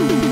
Ooh.